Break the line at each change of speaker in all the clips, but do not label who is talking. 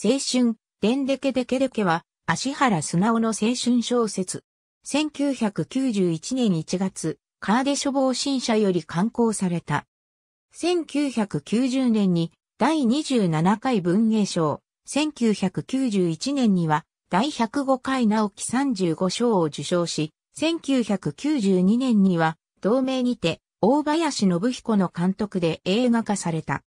青春、でんでけでけでけは、足原素直の青春小説。1991年1月、カーデ処方新社より刊行された。1990年に第27回文芸賞、1991年には第105回直木35賞を受賞し、1992年には同名にて大林信彦の監督で映画化された。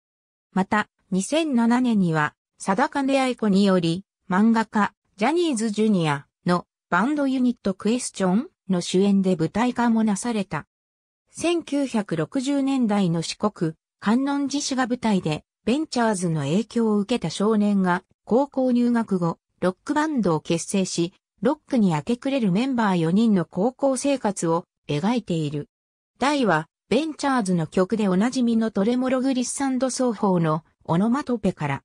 また、2007年には、貞金愛子により、漫画家、ジャニーズジュニアのバンドユニットクエスチョンの主演で舞台化もなされた。1960年代の四国、観音寺市が舞台で、ベンチャーズの影響を受けた少年が、高校入学後、ロックバンドを結成し、ロックに明け暮れるメンバー4人の高校生活を描いている。題は、ベンチャーズの曲でおなじみのトレモログリッサンド奏法のオノマトペから。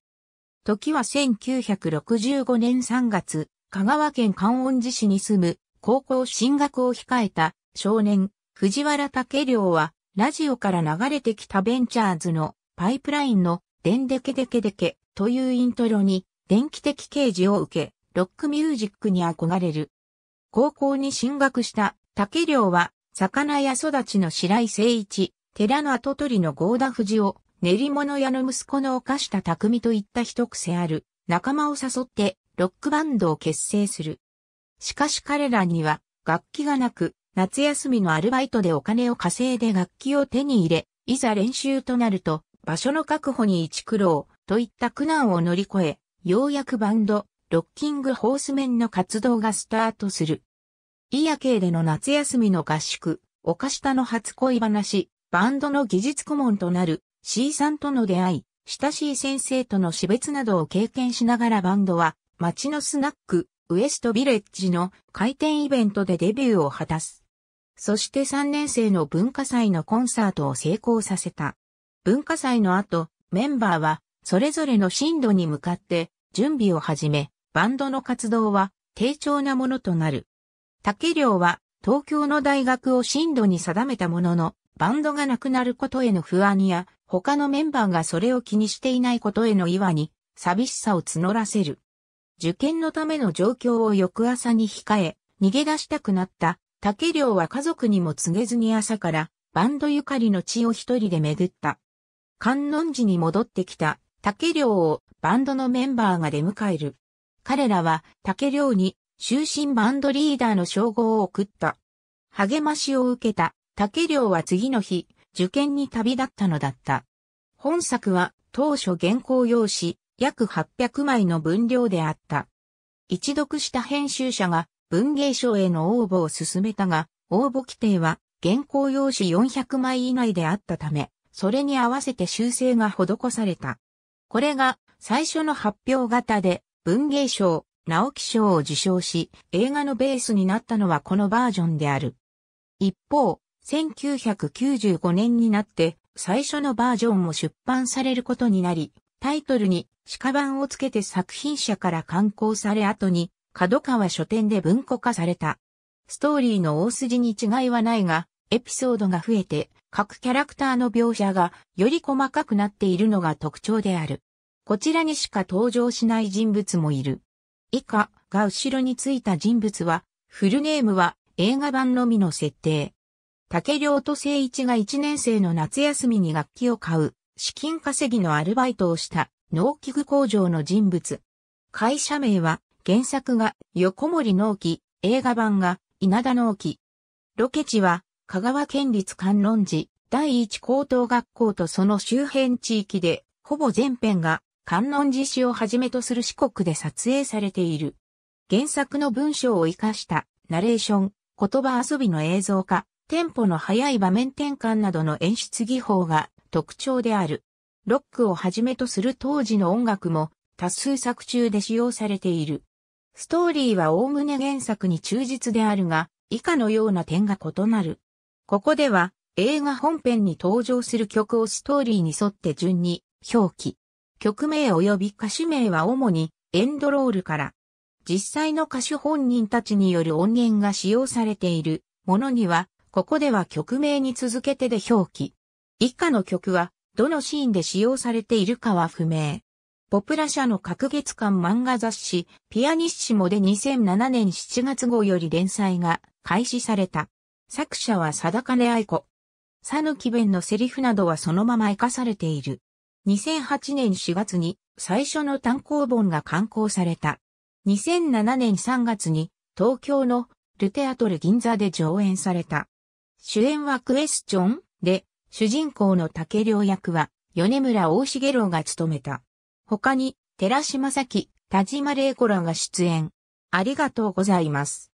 時は1965年3月、香川県観音寺市に住む高校進学を控えた少年、藤原武良は、ラジオから流れてきたベンチャーズのパイプラインのデンデケデケデケというイントロに電気的掲示を受け、ロックミュージックに憧れる。高校に進学した竹良は魚屋育ちの白井誠一、寺の跡取りの合田藤夫、練り物屋の息子の犯した匠といった一癖ある仲間を誘ってロックバンドを結成する。しかし彼らには楽器がなく、夏休みのアルバイトでお金を稼いで楽器を手に入れ、いざ練習となると、場所の確保に一苦労といった苦難を乗り越え、ようやくバンド、ロッキングホースメンの活動がスタートする。イヤ系での夏休みの合宿、岡下の初恋話、バンドの技術顧問となる C さんとの出会い、親しい先生との死別などを経験しながらバンドは、街のスナック、ウエストビレッジの開店イベントでデビューを果たす。そして3年生の文化祭のコンサートを成功させた。文化祭の後、メンバーはそれぞれの進路に向かって準備を始め、バンドの活動は低調なものとなる。竹良は東京の大学を進路に定めたものの、バンドがなくなることへの不安や、他のメンバーがそれを気にしていないことへの岩に、寂しさを募らせる。受験のための状況を翌朝に控え、逃げ出したくなった竹良は家族にも告げずに朝からバンドゆかりの地を一人で巡った。観音寺に戻ってきた竹良をバンドのメンバーが出迎える。彼らは竹良に終身バンドリーダーの称号を送った。励ましを受けた竹良は次の日、受験に旅立ったのだった。本作は当初原稿用紙約800枚の分量であった。一読した編集者が文芸賞への応募を進めたが、応募規定は原稿用紙400枚以内であったため、それに合わせて修正が施された。これが最初の発表型で文芸賞、直木賞を受賞し、映画のベースになったのはこのバージョンである。一方、1995年になって最初のバージョンも出版されることになり、タイトルに鹿版をつけて作品者から刊行され後に角川書店で文庫化された。ストーリーの大筋に違いはないが、エピソードが増えて各キャラクターの描写がより細かくなっているのが特徴である。こちらにしか登場しない人物もいる。以下が後ろについた人物は、フルネームは映画版のみの設定。竹良と聖一が1年生の夏休みに楽器を買う、資金稼ぎのアルバイトをした農機具工場の人物。会社名は原作が横森農機、映画版が稲田農機。ロケ地は香川県立観音寺第一高等学校とその周辺地域で、ほぼ全編が観音寺市をはじめとする四国で撮影されている。原作の文章を活かしたナレーション、言葉遊びの映像化、テンポの速い場面転換などの演出技法が特徴である。ロックをはじめとする当時の音楽も多数作中で使用されている。ストーリーは概ね原作に忠実であるが、以下のような点が異なる。ここでは映画本編に登場する曲をストーリーに沿って順に表記。曲名及び歌手名は主にエンドロールから。実際の歌手本人たちによる音源が使用されているものには、ここでは曲名に続けてで表記。以下の曲は、どのシーンで使用されているかは不明。ポプラ社の各月間漫画雑誌、ピアニッシモで2007年7月号より連載が開始された。作者は貞金愛子。サヌキ弁のセリフなどはそのまま活かされている。2008年4月に最初の単行本が刊行された。2007年3月に東京のルテアトル銀座で上演された。主演はクエスチョンで、主人公の竹良役は米村大茂郎が務めた。他に、寺島咲、田島玲子らが出演。ありがとうございます。